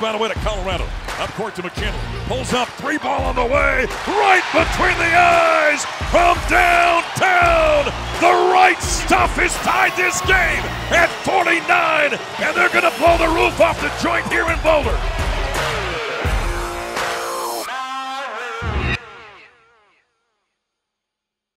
Rebound away to Colorado. Up court to McKinley. Pulls up. Three ball on the way. Right between the eyes from downtown. The right stuff has tied this game at 49. And they're going to blow the roof off the joint here in Boulder.